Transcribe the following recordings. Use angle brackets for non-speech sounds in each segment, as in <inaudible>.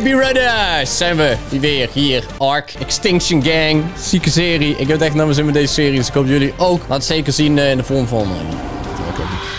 Be ready! Zijn we weer hier. Ark, Extinction Gang. Zieke serie. Ik heb het echt naar mijn zin met deze serie, dus ik hoop jullie ook. Laat zeker zien eh, in de vorm van...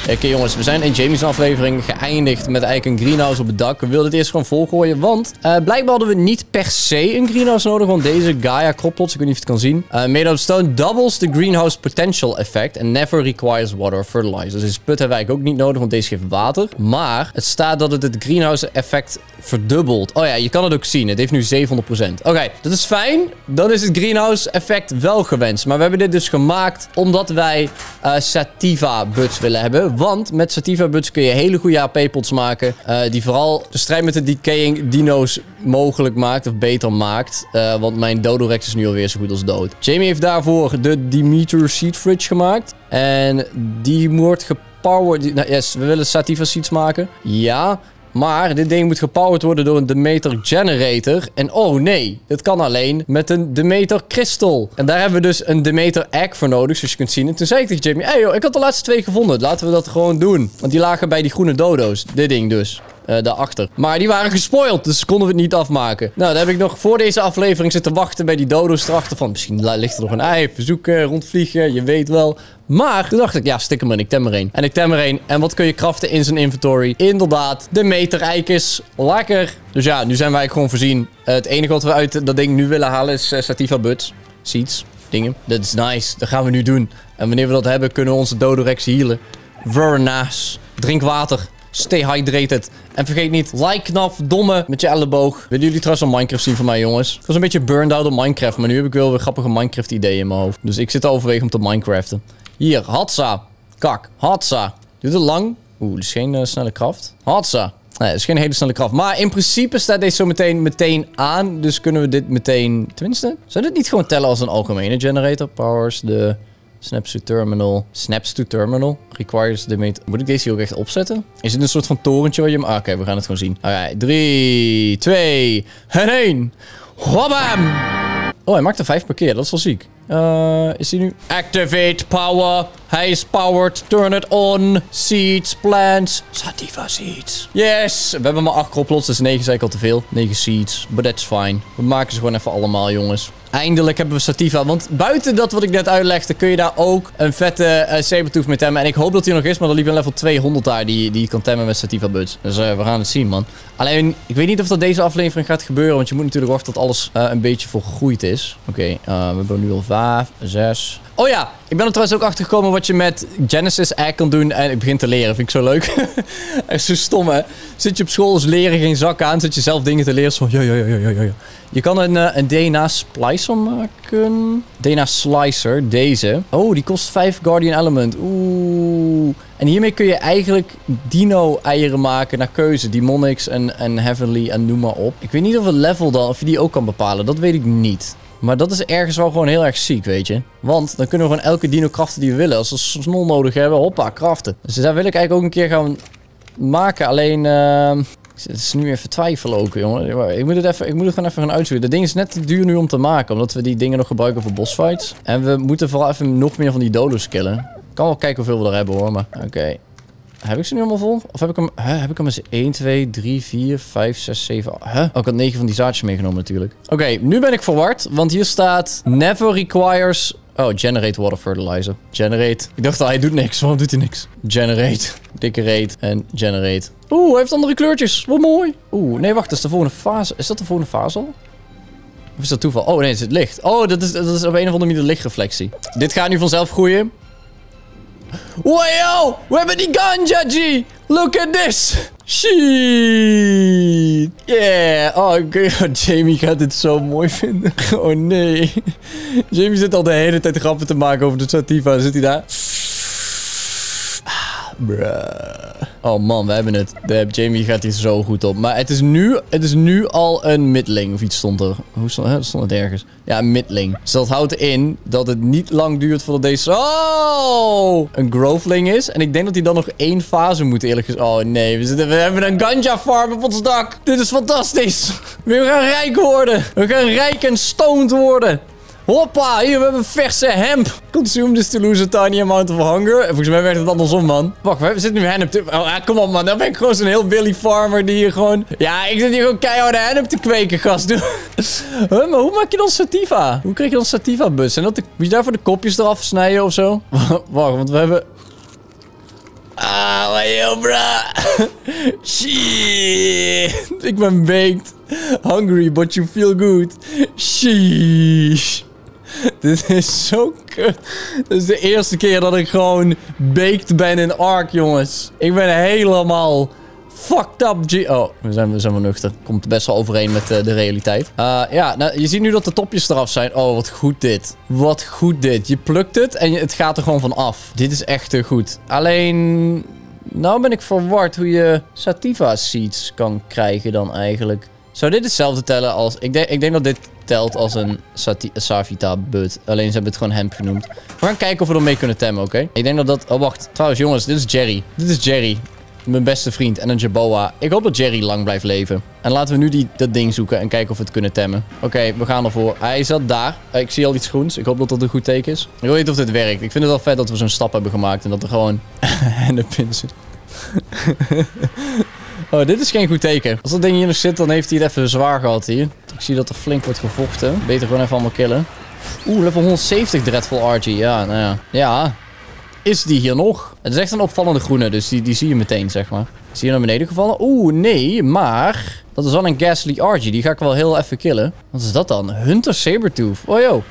eh, Oké jongens, we zijn in Jamie's aflevering geëindigd met eigenlijk een greenhouse op het dak. We wilden het eerst gewoon volgooien, want uh, blijkbaar hadden we niet per se een greenhouse nodig. Want deze Gaia cropplots, ik weet niet of je het kan zien. Uh, made of stone doubles the greenhouse potential effect and never requires water or fertilizer. Dus put hebben wij eigenlijk ook niet nodig, want deze geeft water. Maar het staat dat het het greenhouse effect verdubbelt. Oh ja, je kan het ook zien. Het heeft nu 700%. Oké, dat is fijn. Dan is het greenhouse effect wel gewenst. Maar we hebben dit dus gemaakt omdat wij uh, sativa buds willen hebben. Want met sativa buds kun je hele goede AP-pots maken. Uh, die vooral de strijd met de decaying dino's mogelijk maakt. Of beter maakt. Uh, want mijn Dodorex is nu alweer zo goed als dood. Jamie heeft daarvoor de Demeter Seed Fridge gemaakt. En die wordt gepowered. Nou, yes, we willen sativa seeds maken. Ja. Maar dit ding moet gepowered worden door een Demeter Generator. En oh nee, dit kan alleen met een Demeter Crystal. En daar hebben we dus een Demeter Egg voor nodig, zoals je kunt zien. En toen zei ik tegen Jamie, hey joh, ik had de laatste twee gevonden. Laten we dat gewoon doen. Want die lagen bij die groene dodo's. Dit ding dus. Uh, daarachter. Maar die waren gespoild, dus konden we het niet afmaken. Nou, dan heb ik nog voor deze aflevering zitten wachten bij die dodo's erachter van... Misschien ligt er nog een ei, verzoeken, rondvliegen, je weet wel. Maar toen dacht ik, ja, stik hem in, ik tem er een. En ik tem er een. En wat kun je craften in zijn inventory? Inderdaad, de meter-eikers. Lekker. Dus ja, nu zijn wij gewoon voorzien. Uh, het enige wat we uit dat ding nu willen halen is Sativa Buds. Seeds, dingen. Dat is nice, dat gaan we nu doen. En wanneer we dat hebben, kunnen we onze Dodorex healen. Very. Drink water. Stay hydrated. En vergeet niet, like-knap, domme met je elleboog. Willen jullie trouwens een Minecraft zien van mij, jongens? Ik was een beetje burned out op Minecraft, maar nu heb ik wel weer grappige Minecraft-ideeën in mijn hoofd. Dus ik zit te overwegen om te Minecraften. Hier, Hatsa. Kak, Hatsa. Duurt het lang? Oeh, dat is geen uh, snelle kracht. Hatsa. Nee, dat is geen hele snelle kracht. Maar in principe staat deze zo meteen, meteen aan. Dus kunnen we dit meteen... Tenminste, zou dit niet gewoon tellen als een algemene generator? Powers, de... Snaps to terminal. Snaps to terminal. Requires the mate. Moet ik deze hier ook echt opzetten? Is het een soort van torentje waar je hem... Ah, oké, we gaan het gewoon zien. Alright, 3, 2 en 1. Wabam! Oh, hij maakt er 5 per keer. Dat is wel ziek. Uh, is hij nu... Activate power. Hij is powered. Turn it on. Seeds, plants. Sativa seeds. Yes. We hebben maar 8 kroplots, dus 9 zei ik al te veel. 9 seeds. But that's fine. We maken ze gewoon even allemaal, jongens. Eindelijk hebben we Sativa. Want buiten dat wat ik net uitlegde, kun je daar ook een vette uh, Sabertooth mee temmen. En ik hoop dat hij nog is, maar er liep een level 200 daar die, die je kan temmen met Sativa Buds. Dus uh, we gaan het zien, man. Alleen, ik weet niet of dat deze aflevering gaat gebeuren. Want je moet natuurlijk wachten tot alles uh, een beetje volgroeid is. Oké, we hebben nu al 5, 6... Oh ja, ik ben er trouwens ook achter gekomen wat je met Genesis Egg kan doen. En ik begin te leren, vind ik zo leuk. <laughs> Echt zo stom, hè? Zit je op school, is leren geen zak aan. Zit je zelf dingen te leren. Zo, ja, ja, ja, ja, ja. Je kan een, uh, een DNA splicer maken. DNA slicer, deze. Oh, die kost 5 Guardian Element. Oeh. En hiermee kun je eigenlijk dino-eieren maken naar keuze. Demonix en, en Heavenly en noem maar op. Ik weet niet of het level dan, of je die ook kan bepalen. Dat weet ik niet. Maar dat is ergens wel gewoon heel erg ziek, weet je. Want dan kunnen we gewoon elke dino kraften die we willen. Als we snol nodig hebben, hoppa, kraften. Dus daar wil ik eigenlijk ook een keer gaan maken. Alleen, uh, het is nu even twijfelen ook, jongen. Ik moet het, even, ik moet gewoon even gaan uitzoeken. Dat ding is net te duur nu om te maken. Omdat we die dingen nog gebruiken voor bossfights. En we moeten vooral even nog meer van die dodos killen. Ik kan wel kijken hoeveel we er hebben, hoor. Maar oké. Heb ik ze nu allemaal vol? Of heb ik hem... Hè? Heb ik hem eens 1, 2, 3, 4, 5, 6, 7... Huh? Oh, ik had 9 van die zaadjes meegenomen natuurlijk. Oké, okay, nu ben ik verward. Want hier staat... Never requires... Oh, generate water fertilizer. Generate. Ik dacht al, hij doet niks. Waarom doet hij niks? Generate. <laughs> Decorate. En generate. Oeh, hij heeft andere kleurtjes. Wat mooi. Oeh, nee, wacht. Dat is de volgende fase. Is dat de volgende fase al? Of is dat toeval? Oh, nee, het is het licht. Oh, dat is, dat is op een of andere manier de lichtreflectie. Dit gaat nu vanzelf groeien. Wow, we hebben die ganja, G. Look at this. Shit. Yeah. Oh, Jamie gaat dit zo mooi vinden. <laughs> Oh, nee. Jamie zit al de hele tijd grappen te maken over de sativa. Zit hij daar? Bruh. Oh man, we hebben het. De Jamie gaat hier zo goed op. Maar het is nu, het is nu al een midling. Of iets stond er. Hoe stond, hè? stond het ergens? Ja, een midling. Dus dat houdt in dat het niet lang duurt voordat deze... Oh! Een growthling is. En ik denk dat hij dan nog één fase moet eerlijk gezegd. Oh nee, we, we hebben een ganja farm op ons dak. Dit is fantastisch. <laughs> We gaan rijk worden. We gaan rijk en stoned worden. Hoppa, hier we hebben verse hemp. Consume this to lose a tiny amount of hunger. En volgens mij werkt het andersom, man. Wacht, we zitten nu hennep te... Oh, kom op, man. Dan ben ik gewoon zo'n heel Billy Farmer die hier gewoon... Ja, ik zit hier gewoon keiharde hennep te kweken, gast. <laughs> huh, maar hoe maak je dan sativa? Hoe krijg je dan sativa bus? En dat. Moet je daarvoor de kopjes eraf snijden of zo? <laughs> Wacht, want we hebben... Ah, maar yo, bra. <laughs> Shit. Ik ben baked. Hungry, but you feel good. Sheesh. <laughs> Dit is zo kut. Dit is de eerste keer dat ik gewoon baked ben in Ark, jongens. Ik ben helemaal fucked up G... Oh, we zijn, we zijn wel nuchter. Komt best wel overeen met uh, de realiteit. Uh, ja, nou, je ziet nu dat de topjes eraf zijn. Oh, wat goed dit. Wat goed dit. Je plukt het en het gaat er gewoon van af. Dit is echt te goed. Alleen... Nou ben ik verward hoe je sativa seeds kan krijgen dan eigenlijk. Zou dit hetzelfde tellen als... Ik denk, ik denk dat dit telt als een Savita bud. Alleen ze hebben het gewoon hemp genoemd. We gaan kijken of we ermee kunnen temmen, oké? Ik denk dat dat... Oh, wacht. Trouwens, jongens, dit is Jerry. Dit is Jerry. Mijn beste vriend en een Jaboa. Ik hoop dat Jerry lang blijft leven. En laten we nu die, dat ding zoeken en kijken of we het kunnen temmen. Oké, we gaan ervoor. Hij zat daar. Ik zie al iets groens. Ik hoop dat dat een goed teken is. Ik wil weten of dit werkt. Ik vind het wel vet dat we zo'n stap hebben gemaakt. En dat er gewoon... <laughs> en de pin zit. Oh, dit is geen goed teken. Als dat ding hier nog zit, dan heeft hij het even zwaar gehad hier. Ik zie dat er flink wordt gevochten. Beter gewoon even allemaal killen. Oeh, level 170 Dreadful RG. Ja, nou ja. Ja. Is die hier nog? Het is echt een opvallende groene, dus die, die zie je meteen, zeg maar. Is hier naar beneden gevallen? Oeh, nee, maar... Dat is wel een Ghastly RG. Die ga ik wel heel even killen. Wat is dat dan? Hunter Sabertooth. Oh, yo.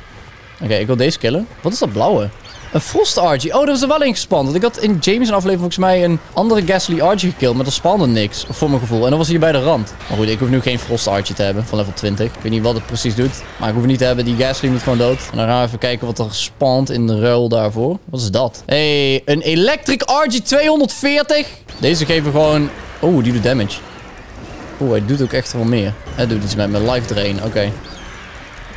Oké, ik wil deze killen. Wat is dat blauwe? Een Frost RG. Oh, dat was er wel in gespand. Want ik had in James' aflevering volgens mij een andere Ghastly RG gekilld. Maar dat spande niks. Voor mijn gevoel. En dat was hier bij de rand. Maar goed, ik hoef nu geen Frost RG te hebben. Van level 20. Ik weet niet wat het precies doet. Maar ik hoef niet te hebben. Die Ghastly moet gewoon dood. En dan gaan we even kijken wat er spant in de ruil daarvoor. Wat is dat? hey, een Electric RG 240. Deze geven gewoon... Oeh, die doet damage. Oeh, hij doet ook echt wel meer. Hij doet iets met mijn life drain. Oké.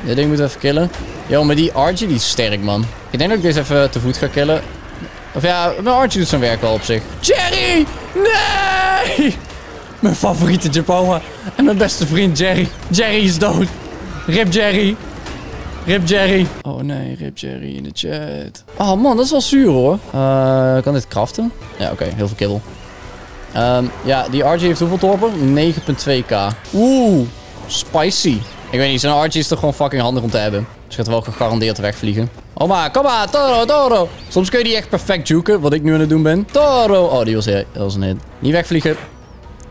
Dit ding moet even killen. Yo, maar die Archie die is sterk, man. Ik denk dat ik deze even te voet ga killen. Of ja, mijn Archie doet zijn werk wel op zich. Jerry! Nee! <laughs> Mijn favoriete Japoa. En mijn beste vriend Jerry. Jerry is dood. Rip Jerry. Rip Jerry. Oh nee, Rip Jerry in de chat. Oh man, dat is wel zuur hoor. Uh, kan dit craften? Ja, oké. heel veel kibbel. Um, ja, die RG heeft hoeveel torpen? 9.2k. Oeh, spicy. Ik weet niet, zo'n Archie is toch gewoon fucking handig om te hebben. Dus gaat wel gegarandeerd wegvliegen. Oh maar, kom maar, Toro, Toro. Soms kun je die echt perfect juken, wat ik nu aan het doen ben. Toro. Oh, die was, dat was een hit. Niet wegvliegen.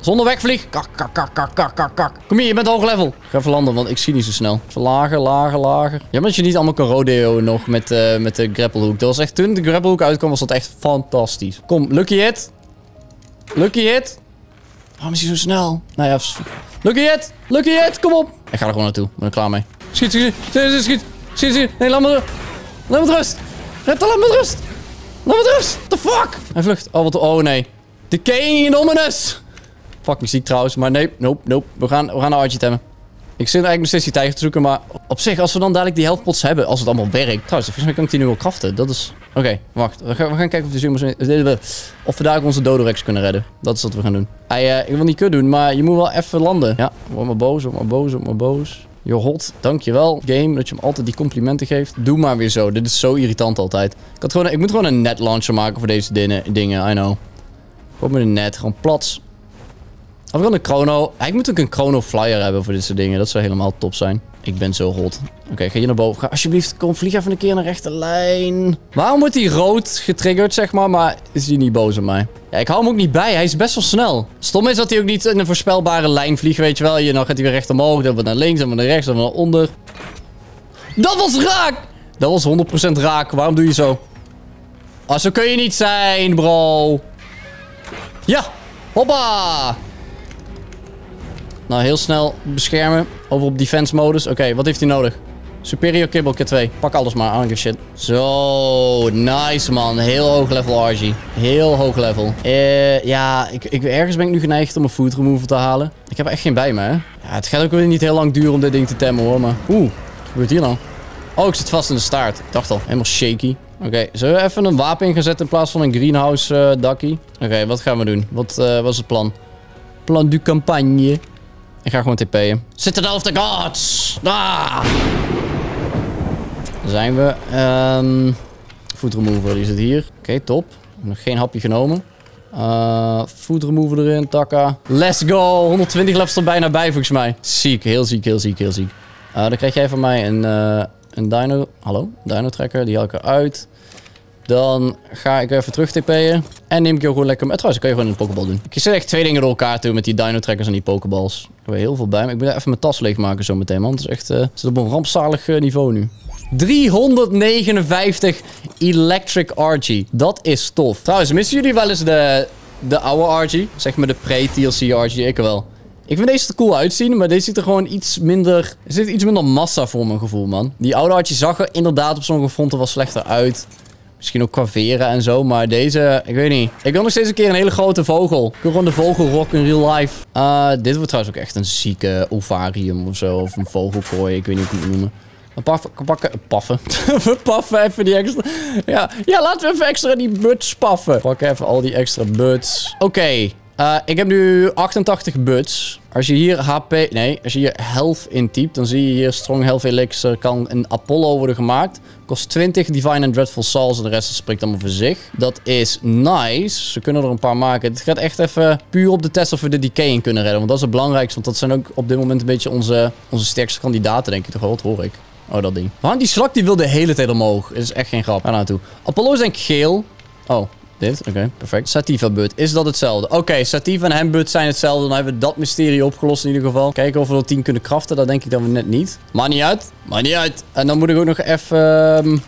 Zonder wegvlieg. Kak, kak, kak, kak, kak, kak, kak. Kom hier, je bent hoog level. Ga even landen, want ik zie niet zo snel. Verlagen, lager, lager. Ja, dat je niet allemaal kan rodeo nog met, uh, met de grapplehoek. Dat was echt, toen de grapplehoek uitkwam, was dat echt fantastisch. Kom, lucky hit. Lucky hit. Waarom is hij zo snel? Nou ja, Lucky hit! Lucky hit! Kom op! Ik ga er gewoon naartoe. Ik ben er klaar mee. Schiet, schiet, schiet, schiet. Schiet, schiet. Nee, laat me, laat me rust. Red, laat me rust. Laat me rust. The fuck? Hij vlucht. Oh, wat... Oh, nee. De King Indominus. Fucking ziek trouwens. Maar nee, nope, nope. We gaan, we gaan Archie temmen. Ik zit eigenlijk nog steeds die tijger te zoeken, maar op zich, als we dan dadelijk die healthpots hebben, als het allemaal werkt. Trouwens, volgens mij kan ik die nu wel kraften. Dat is... Oké, wacht. We gaan, we gaan kijken of, de of we daar onze Dodorex kunnen redden. Dat is wat we gaan doen. Uh, ik wil niet kunnen doen, maar je moet wel even landen. Ja, word maar boos, word maar boos, word maar boos. Je hot, dankjewel game dat je hem altijd die complimenten geeft. Doe maar weer zo. Dit is zo irritant altijd. Ik, had gewoon, ik moet gewoon een net launcher maken voor deze dingen, dingen I know. Gewoon met een net, gewoon plat. Of wil een chrono. Ik moet ook een chrono flyer hebben voor dit soort dingen. Dat zou helemaal top zijn. Ik ben zo hot. Oké, ga je naar boven. Ga alsjeblieft, kom, vlieg even een keer naar rechte lijn. Waarom wordt hij rood getriggerd, zeg maar? Maar is hij niet boos op mij? Ja, ik hou hem ook niet bij. Hij is best wel snel. Stom is dat hij ook niet in een voorspelbare lijn vliegt, weet je wel. Je, dan gaat hij weer recht omhoog, dan weer naar links, dan weer naar rechts, dan weer naar onder. Dat was raak! Dat was 100% raak. Waarom doe je zo? Ah, zo kun je niet zijn, bro. Ja, hoppa. Nou, heel snel beschermen. Over op defense modus. Oké, wat heeft hij nodig? Superior Kibble keer 2. Pak alles maar. I give shit. Zo, nice man. Heel hoog level RG. Heel hoog level. Uh, ja, ik, ik, ergens ben ik nu geneigd om een food removal te halen. Ik heb echt geen bij me, hè. Ja, het gaat ook weer niet heel lang duren om dit ding te temmen, hoor. Maar oeh, wat gebeurt hier nou? Oh, ik zit vast in de staart. Ik dacht al, helemaal shaky. Oké, zullen we even een wapen in in plaats van een greenhouse uh, dakkie? Oké, wat gaan we doen? Wat, wat is het plan? Plan du campagne. Ik ga gewoon TP'en. Citadel of the Gods! Ah! Daar zijn we. Ehm food remover, die zit hier. Oké, top. Nog geen hapje genomen. Uh, food remover erin, takka. Let's go! 120 levels er bijna bij volgens mij. Ziek, heel ziek, heel ziek, heel ziek. Uh, dan krijg jij van mij een, uh, een dino... Hallo? Dino tracker, die haal ik eruit. Dan ga ik even terug TP'en. En neem ik jou gewoon lekker... met. trouwens, kan je gewoon in de pokeball doen. Ik zit echt twee dingen door elkaar toe met die dino trackers en die pokeballs. Ik heb er heel veel bij. Maar ik moet even mijn tas leegmaken zo meteen, man. Het is echt... Uh, zit op een rampzalig niveau nu. 359 Electric Archie. Dat is tof. Trouwens, missen jullie wel eens de, de oude Archie? Zeg maar de pre-TLC Archie. Ik wel. Ik vind deze er cool uitzien, maar deze ziet er gewoon iets minder... Er zit iets minder massa voor mijn gevoel, man. Die oude Archie zag er inderdaad op sommige fronten wel slechter uit. Misschien ook qua veren en zo, maar deze... Ik weet niet. Ik wil nog steeds een keer een hele grote vogel. Ik wil gewoon de vogel rock in real life. Uh, dit wordt trouwens ook echt een zieke ovarium of zo. Of een vogelkooi, ik weet niet hoe het noemen. We paffen, paffen. <laughs> we paffen even die extra... Ja, ja, laten we even extra die buts paffen. Pakken even al die extra buts. Oké, uh, ik heb nu 88 buts. Als je hier HP... Nee, als je hier health intypt, dan zie je hier Strong Health Elixir kan een Apollo worden gemaakt. Kost 20 Divine and Dreadful Souls en de rest spreekt allemaal voor zich. Dat is nice. Ze kunnen er een paar maken. Het gaat echt even puur op de test of we de decaying kunnen redden. Want dat is het belangrijkste. Want dat zijn ook op dit moment een beetje onze, onze sterkste kandidaten, denk ik toch wel. Hoor ik? Oh, dat ding. Want die slak die wil de hele tijd omhoog. Het is echt geen grap. Ga naartoe. Apollo is denk ik geel. Oh, dit. Oké, perfect. Sativa Bud. Is dat hetzelfde? Oké, Sativa en Hembud zijn hetzelfde. Dan hebben we dat mysterie opgelost in ieder geval. Kijken of we er 10 kunnen craften. Dat denk ik dat we net niet. Maar niet uit. Maar niet uit. En dan moet ik ook nog even... Um...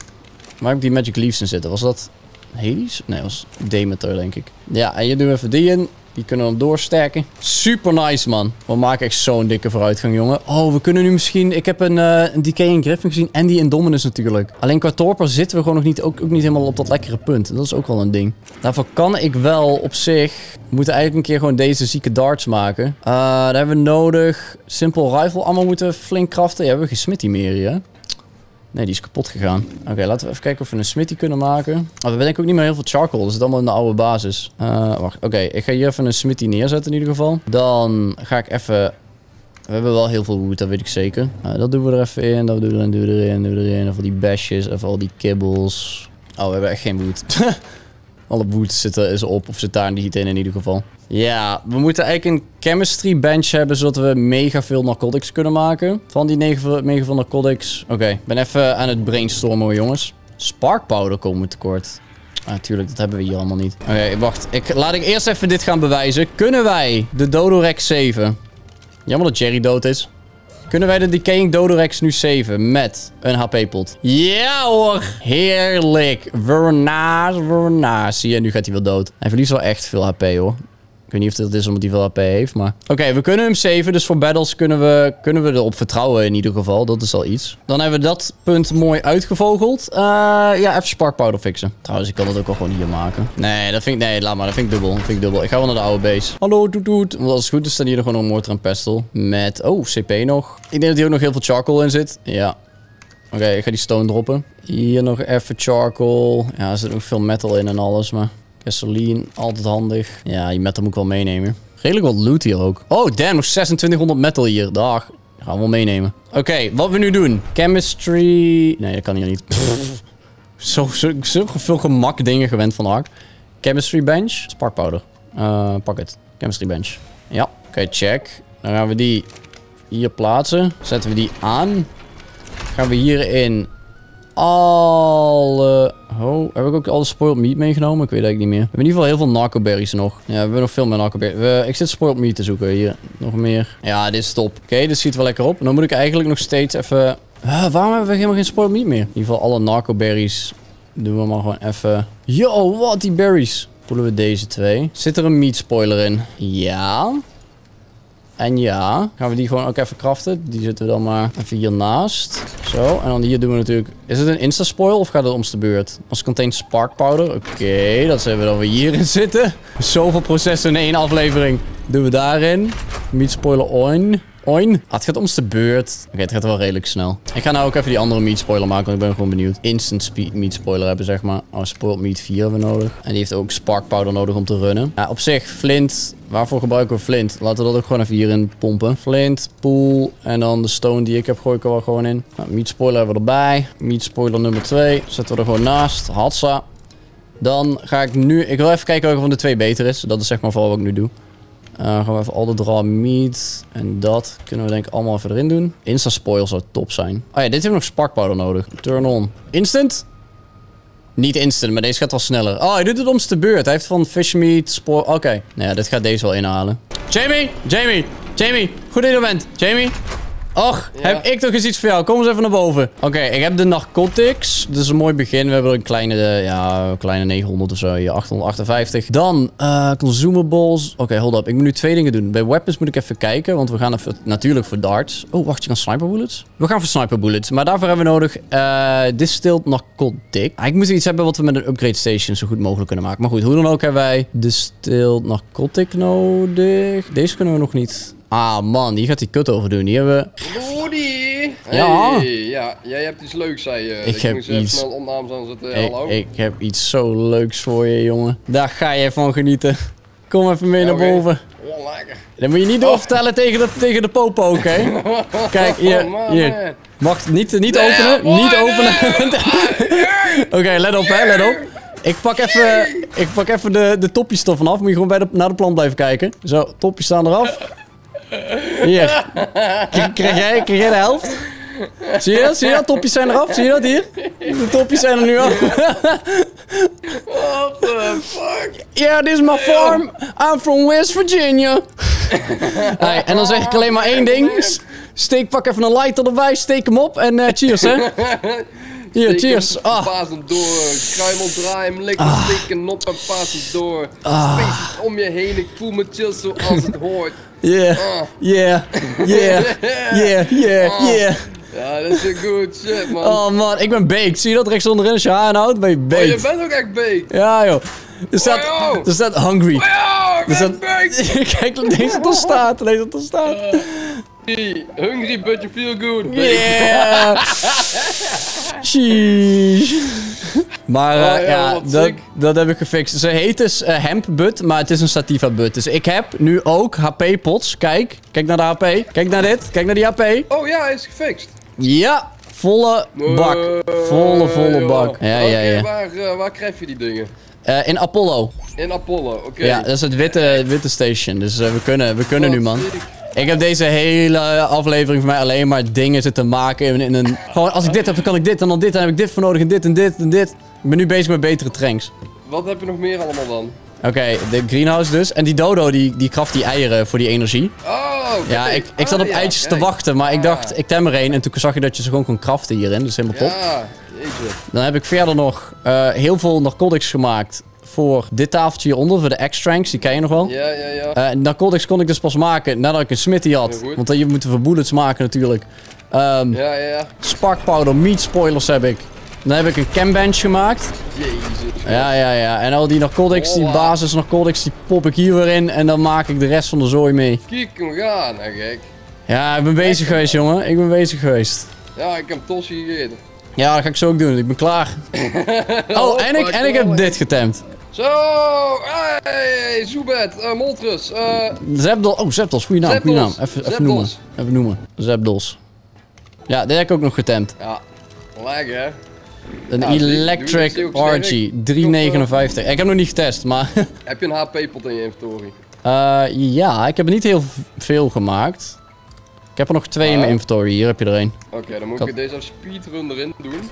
Waar heb ik die Magic Leaves in zitten? Was dat Hades? Nee, dat was Demeter, denk ik. Ja, en je doet even die in. Die kunnen we doorsterken. Super nice, man. We maken echt zo'n dikke vooruitgang, jongen. Oh, we kunnen nu misschien... Ik heb een, uh, een Decaying Griffin gezien. En die Indominus natuurlijk. Alleen qua Torpor zitten we gewoon nog niet, ook, niet helemaal op dat lekkere punt. Dat is ook wel een ding. Daarvoor kan ik wel op zich... We moeten eigenlijk een keer gewoon deze zieke darts maken. Uh, daar hebben we nodig. Simple Rifle ammo moeten flink kraften. Ja, we hebben geen smitty meer hier, Nee, die is kapot gegaan. Oké, laten we even kijken of we een smitty kunnen maken. Oh, we ik ook niet meer heel veel charcoal. Dat zit allemaal in de oude basis. Uh, wacht, oké. Ik ga hier even een smitty neerzetten in ieder geval. Dan ga ik even... We hebben wel heel veel wood, dat weet ik zeker. Uh, dat doen we er even in, dat doen we erin, doen we erin, doen we erin. Even die bashes, even al die kibbles. Oh, we hebben echt geen wood. <laughs> Alle wood zit er, is op of zit daar niet in in ieder geval. Ja, we moeten eigenlijk een chemistry bench hebben, zodat we mega veel narcotics kunnen maken. Van die mega veel narcotics. Oké, ik ben even aan het brainstormen jongens. Spark powder komen we tekort. Natuurlijk, dat hebben we hier allemaal niet. Oké, wacht. Ik, laat ik eerst even dit gaan bewijzen. Kunnen wij de Dodorex 7? Jammer dat Jerry dood is. Kunnen wij de Decaying Dodorex nu saven met een HP-pot? Ja hoor! Heerlijk! Vernaas, vernaas. Zie je, nu gaat hij wel dood. Hij verliest wel echt veel HP hoor. Ik weet niet of dit is omdat hij veel AP heeft, maar... Oké, we kunnen hem saven. Dus voor battles kunnen we, kunnen we erop vertrouwen in ieder geval. Dat is al iets. Dan hebben we dat punt mooi uitgevogeld. Uh, ja, even spark powder fixen. Trouwens, ik kan dat ook al gewoon hier maken. Nee, dat vind ik... Nee, laat maar. Dat vind ik dubbel. Dat vind ik dubbel. Ik ga wel naar de oude base. Hallo, doet doet. Want als goed is, staan hier gewoon een mortar en pestle. Met... Oh, CP nog. Ik denk dat hier ook nog heel veel charcoal in zit. Ja. Oké, ik ga die stone droppen. Hier nog even charcoal. Ja, er zit ook veel metal in en alles, maar... Gasoline, altijd handig. Ja, die metal moet ik wel meenemen. Redelijk wat loot hier ook. Oh, damn, nog 2600 metal hier. Dag. Gaan we wel meenemen. Oké, wat we nu doen. Chemistry... Nee, dat kan hier niet. <laughs> zo, zo, zo veel gemak dingen gewend van. Chemistry bench. Spark powder. Uh, pak het. Chemistry bench. Ja, oké, check. Dan gaan we die hier plaatsen. Zetten we die aan. Gaan we hierin alle... Heb ik ook alle spoiled meat meegenomen? Ik weet eigenlijk niet meer. We hebben in ieder geval heel veel narcoberries nog. Ja, we hebben nog veel meer narcoberries. Ik zit spoiled meat te zoeken hier. Nog meer. Ja, dit is top. Oké, dit ziet wel lekker op. dan moet ik eigenlijk nog steeds even... Waarom hebben we helemaal geen spoiled meat meer? In ieder geval alle narcoberries doen we maar gewoon even... Yo, wat die berries. Voelen we deze twee. Zit er een meat spoiler in? Ja. En ja, gaan we die gewoon ook even craften. Die zitten we dan maar even hiernaast. Zo, en dan hier doen we natuurlijk... Is het een insta-spoil of gaat het omste beurt? Als containt spark powder. Oké, dat zijn we dan weer hierin <laughs> zitten. Zoveel processen in één aflevering. Doen we daarin. Meat spoiler on. Oin. Het gaat om de beurt. Oké, het gaat wel redelijk snel. Ik ga nou ook even die andere meat spoiler maken, want ik ben gewoon benieuwd. Instant speed meat spoiler hebben, zeg maar. Oh, spoiled meat 4 hebben we nodig. En die heeft ook spark powder nodig om te runnen. Ja, op zich, flint. Waarvoor gebruiken we flint? Laten we dat ook gewoon even hierin pompen. Flint, pool. En dan de stone die ik heb, gooi ik er wel gewoon in. Nou, meat spoiler hebben we erbij. Meat spoiler nummer 2. Zetten we er gewoon naast. Hatsa. Dan ga ik nu... Ik wil even kijken welke van de twee beter is. Dat is zeg maar vooral wat ik nu doe. Uh, we even al de draw meat en dat kunnen we denk ik allemaal even erin doen. Insta spoil zou top zijn. Oh ja, dit heeft nog spark powder nodig. Turn on. Instant? Niet instant, maar deze gaat wel sneller. Oh, hij doet het om de beurt. Hij heeft van fish meat, spoil... Oké. Nou ja, dit gaat deze wel inhalen. Jamie! Jamie! Jamie! Goed dat je er bent. Jamie! Och, heb ik toch eens iets voor jou? Kom eens even naar boven. Oké, ik heb de narcotics. Dat is een mooi begin. We hebben een kleine, ja, kleine 900 of zo. Hier, 858. Dan, uh, consumables. Oké, hold up. Ik moet nu twee dingen doen. Bij weapons moet ik even kijken. Want we gaan even, natuurlijk voor darts. Oh, wacht, je kan sniper bullets? We gaan voor sniper bullets. Maar daarvoor hebben we nodig uh, distilled narcotic. Ah, ik moet iets hebben wat we met een upgrade station zo goed mogelijk kunnen maken. Maar goed, hoe dan ook hebben wij distilled narcotic nodig. Deze kunnen we nog niet Ah man, die gaat die kut over doen. Die hebben Rudy! Ja. Hey, ja, jij hebt iets leuks, zei je. Ik, heb moest iets... snel opnames aanzetten. Ik, Hallo? ik heb iets zo leuks voor je, jongen. Daar ga je van genieten. Kom even mee Ja, naar boven. Oh, lekker. Dat moet je niet doorvertellen tegen, de, tegen de popo, oké? <laughs> Kijk, hier, Oh, man, hier. man. Wacht, niet, niet Nee, openen, boy, niet nee. <laughs> openen. Oké, let op, hè, let op. Ik pak even, ik pak even de, de topjes ervan af. Moet je gewoon bij de, naar de plant blijven kijken. Zo, topjes staan eraf. Hier. K- Krijg jij, krijg jij de helft? Zie je dat? Zie je dat? Topjes zijn eraf. Zie je dat hier? De topjes zijn er nu af. What the fuck? Yeah, this is my farm. I'm from West Virginia. Hey, en dan zeg ik alleen maar één ding. Steek, pak even een lighter erbij, steek hem op en eh, cheers, hè. Hier, cheers. Ah. Paas hem door. Kruimel, draai hem lekker. Steek hem op en paas hem door. Ah. Space om je heen. Ik voel me chill zoals het hoort. Yeah, Ah. yeah, yeah, <laughs> yeah, yeah, yeah. Ja, dat is een good shit, man. Oh man, ik ben baked. Zie je dat rechts onderin? Als je haar houdt, ben je Oh, je baked. bent ook echt baked. Ja joh. Er staat, Oh, er staat hungry. Ja, ik ben staat, baked. <laughs> kijk, deze er staat, er staat. Hungry, but you feel good. Yeah. <laughs> Sheesh. Maar eh, Oh, ja, ja, dat, dat heb ik gefixt. Ze heet dus eh, hemp butt, maar het is een sativa butt. Dus ik heb nu ook HP pots. Kijk, kijk naar de HP. Kijk naar dit. Kijk naar die HP. Oh ja, hij is gefixt. Ja, volle bak. Volle, volle bak. Ja, ja, ja. Waar, eh, waar krijg je die dingen? Eh, in Apollo. In Apollo, oké. Ja, dat is het witte, witte station. Dus eh, we kunnen, we kunnen nu, man. Ik heb deze hele aflevering van mij alleen maar dingen zitten maken in, in een... Gewoon, als ik dit heb, dan kan ik dit en dan dit. Dan heb ik dit voor nodig en dit en dit en dit. Ik ben nu bezig met betere tranks. Wat heb je nog meer allemaal dan? Oké, de greenhouse dus. En die dodo, die, die kraft die eieren voor die energie. Oh, Ja, ik, ik zat Ah, op ja, eitjes te wachten, maar ik Ah. dacht, ik tem er één. En toen zag je dat je ze gewoon kon craften hierin. Dus helemaal top. Ja, jeetje. Dan heb ik verder nog eh, heel veel narcotics gemaakt voor dit tafeltje hieronder, voor de X-Tranks. Die ken je nog wel. Ja, ja, ja. Eh, narcotics kon ik dus pas maken nadat ik een smithy had. Want dan je moet voor bullets maken natuurlijk. Ehm, Ja, ja, ja. Spark powder, meat spoilers heb ik. Dan heb ik een cam bench gemaakt. Jezus. Ja, ja, ja. En al die narcotics, die Oh, basis narcotics, die pop ik hier weer in. En dan maak ik de rest van de zooi mee. Kijk hem gaan, hè, gek. Ja, ik ben bezig geweest, jongen. Ik ben bezig geweest. Ja, ik heb Tossie gegeten. Ja, dat ga ik zo ook doen. Ik ben klaar. <laughs> Oh, en ik, en ik heb dit getemd. Zo, hey, Zoebed, eh Moltres, eh, Zepdos. Oh, Zepdos. Goeie naam, goeie naam. Even, even noemen. Even noemen. Zepdos. Ja, dit heb ik ook nog getemd. ja, lekker hè. Een Ja, Electric? Archie. 359. Ik heb nog niet getest, maar... <laughs> Heb je een HP-pot in je inventory? Eh, ja, ik heb er niet heel veel gemaakt. Ik heb er nog twee in mijn Ah. inventory. Hier heb je er een. Oké, dan moet Kan- ik deze speedrun erin doen.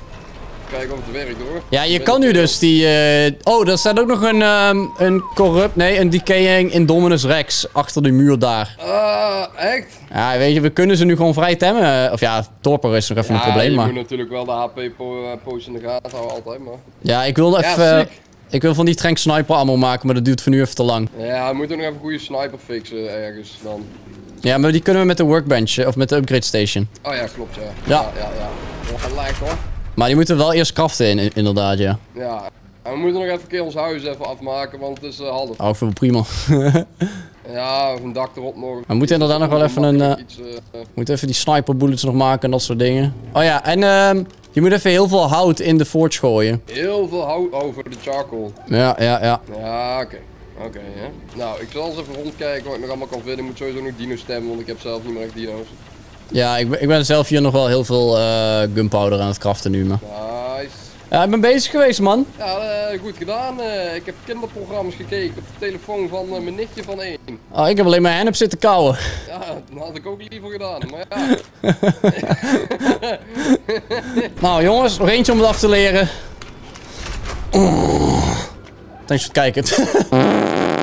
Kijken of het werkt hoor. Ja, je kan nu dus die... eh, Oh, er staat ook nog een, ehm, een corrupt... Nee, een decaying Indominus Rex achter de muur daar. Ah, echt? Ja, weet je, we kunnen ze nu gewoon vrij temmen. Of ja, torpor is nog even een probleem, je maar... moet natuurlijk wel de HP-post in de gaten houden altijd, maar... Ja, ik wil even... ik wil van die trank sniper ammo maken, maar dat duurt voor nu even te lang. Ja, we moeten nog even een goede sniper fixen ergens dan. Ja, maar die kunnen we met de workbench, eh, of met de upgrade station. Oh ja, klopt ja. Ja. Ja, ja, ja. Dat lijken hoor. Maar die moeten we wel eerst craften, in, inderdaad, ja. Ja. En we moeten nog even een keer ons huis even afmaken, want het is eh, half. Oh, ik vind het prima. <laughs> Ja, of een dak erop nog. We moeten inderdaad nog wel even een, eh, Iets, eh, We moeten even die sniper bullets nog maken en dat soort dingen. Oh ja, en ehm je moet even heel veel hout in de forge gooien. heel veel hout over de charcoal. Ja, ja, ja. Ja, oké. Oké, hè. Nou, ik zal eens even rondkijken wat ik nog allemaal kan vinden. Ik moet sowieso nog dino stemmen, want ik heb zelf niet meer echt dino's. Ja, ik ben, ik ben zelf hier nog wel heel veel eh, gunpowder aan het craften nu, maar... Nice. Ja, ik ben bezig geweest, man. Ja, eh, goed gedaan. Eh, ik heb kinderprogramma's gekeken op de telefoon van mijn nichtje van één. Oh, ik heb alleen maar hennep zitten kauwen. Ja, dat had ik ook liever gedaan. Maar ja, <laughs> Nou, jongens, nog eentje om het af te leren. Thanks voor het kijken. <laughs>